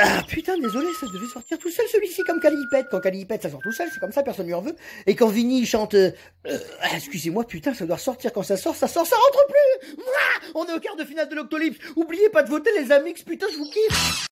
Ah putain, désolé, ça devait sortir tout seul celui-ci comme Calipette. Quand Calipette, ça sort tout seul, c'est comme ça, personne lui en veut. Et quand Vinny chante, euh, euh, excusez-moi, putain, ça doit sortir quand ça sort, ça sort, ça rentre plus. Mouah On est au quart de finale de l'Octolypse. Oubliez pas de voter les amis, putain, je vous kiffe.